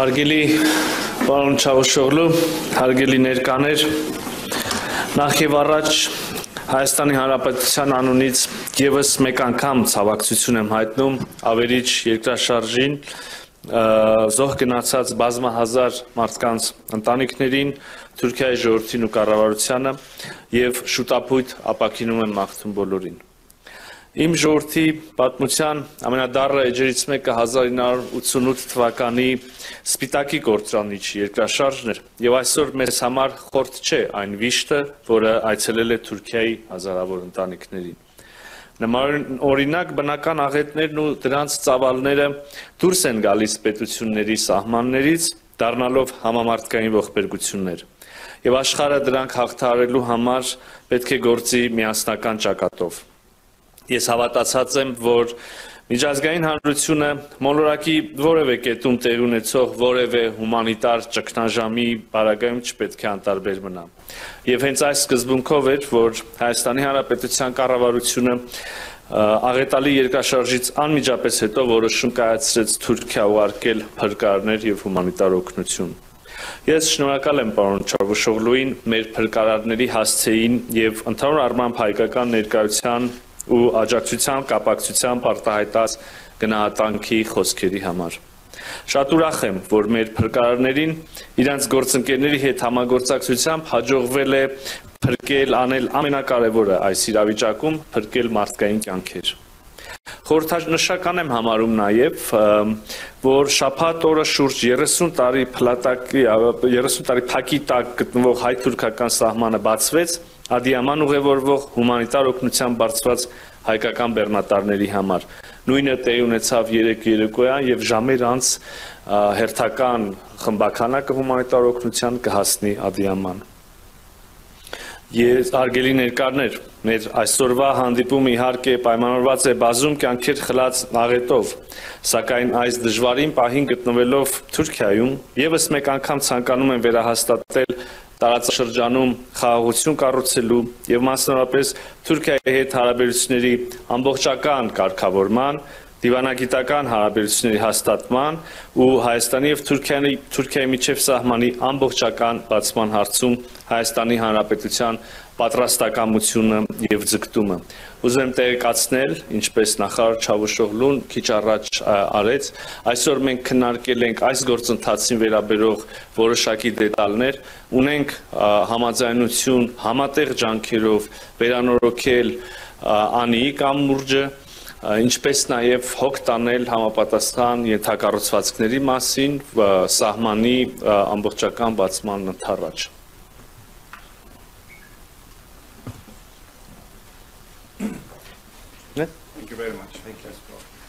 Հարգելի պարոն Չավուշօղլու, հարգելի ներկաներ, նախ եւ առաջ Հայաստանի Հանրապետության անունից եւս մեկ անգամ ցավակցություն եմ հայտնում ավերիչ երկրաշարժին զոհ գնացած բազմահազար մարդկանց ընտանիքներին, Թուրքիայի ժողովրդին ու կառավարությանը եւ շուտապույտ ապակինում եմ մաղթում բոլորին։ Իմ ժողովրդի պատմության ամենադառը էջերից մեկը 1988 թվականի Սպիտակի կորցրանիչ երկրաշարժն էր եւ այսօր մեզ համար խորտ չէ այն վիշտը, որը այցելել է Թուրքիայի հազարավոր ընտանիքներին։ Նման օրինակ բնական աղետներն ու դրանց ծավալները դուրս են գալիս պետությունների սահմաններից, դառնալով համամարտկային ողբերգություններ։ Եվ աշխարհը դրանք հաղթահարելու համար պետք է գործի միասնական ճակատով։ Ես հավատացած եմ, որ միջազգային հանրությունը մոլորակի որևէ կետում տեղ ունեցող որևէ հումանիտար ճգնաժամի բարակայում չպետք է անտարբեր մնա։ Եվ հենց այս սկզբունքով էր, որ Հայաստանի Հանրապետության կառավարությունը աղետալի երկաշարժից անմիջապես հետո որոշում կայացրեց Թուրքիա ուղարկել փրկարներ եւ հումանիտար օգնություն։ Ես շնորհակալ եմ պարոն Չավուշօղլուին, մեր փրկարարների հասցեին եւ ընդհանուր առմամբ հայկական ներկայության ու աջակցության կապակցությամբ արտահայտած գնահատանքի խոսքերի համար։ Շատ ուրախ եմ, որ մեր փրկարարներին իրանց գործընկերների հետ համագործակցությամբ հաջողվել է փրկել անել ամենակարևորը այս իրավիճակում փրկել մարդկային կյանքեր։ Խորհրդանշական եմ համարում նաև, որ շփատ օրը շուրջ 30 տարի փլատակի 30 տարի փակի տակ գտնվող հայ-թուրքական սահմանը բացվեց Ադիաման ուղևորվող հումանիտար օգնության բարձրած հայկական բեռնատարների համար։ Նույնը տեղի ունեցավ 3 երեկոյան եւ ժամեր անց հերթական խմբականակը հումանիտար օգնության կհասնի Ադիաման։ Ես արգելի ներկարներ, մեր այսօրվա հանդիպումը իհարկե պայմանավորված է բազում կյանքեր խլած աղետով, սակայն այս դժվարին պահին գտնվելով Թուրքիայում եւս մեկ անգամ ցանկանում եմ վերահաստատել տարածաշրջանում խաղաղություն կառուցելու եւ մասնավորապես Թուրքիայի հետ հարաբերությունների ամբողջական կարգավորման, դիվանագիտական հարաբերությունների հաստատման ու Հայաստանի եւ Թուրքիայի Թուրքիայի միջև սահմանի ամբողջական բացման հարցում Հայաստանի Հանրապետության պատրաստակամությունը եւ ձգտումը։ Ուզում եմ տեղեկացնել, ինչպես նախարար Չավուշօղլուն քիչ առաջ արեց, այսօր մենք քննարկել ենք այս գործընթացին վերաբերող որոշակի դետալներ, ունենք համաձայնություն համատեղ ջանքերով վերանորոգել անի կամուրջը ինչպես նաև հոգ տանել համապատասխան ենթակառուցվածքների մասին սահմանի ամբողջական բացման ընթառաջ։ Thank you very much. Thank you.